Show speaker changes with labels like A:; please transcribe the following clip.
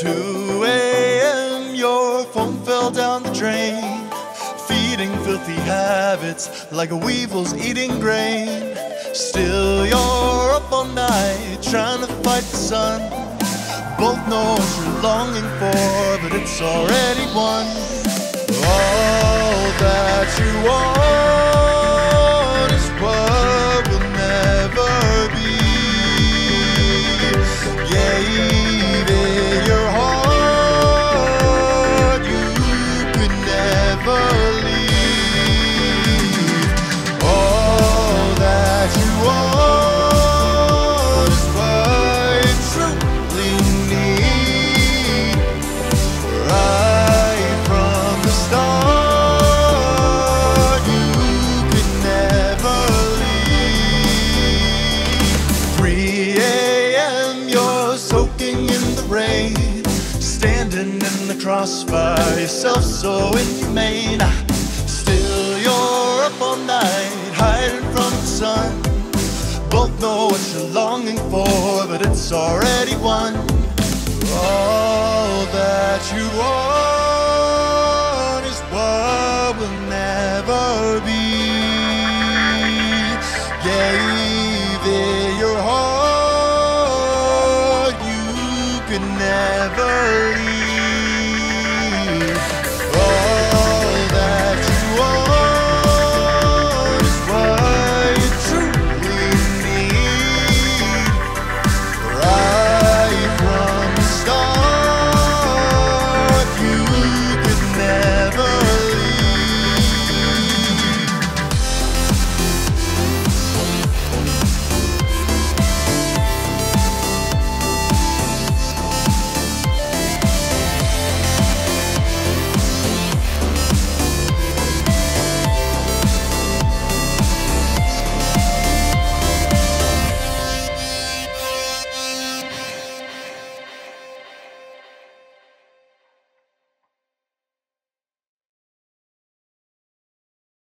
A: 2 a.m. Your phone fell down the drain. Feeding filthy habits like a weevil's eating grain. Still, you're up all night trying to fight the sun. Both know what you're longing for, but it's already won. All in rain, standing in the crossfire, yourself so inhumane. Still, you're up all night, hiding from the sun. Both know what you're longing for, but it's already won. All that you want is what will never be. Gave never leave.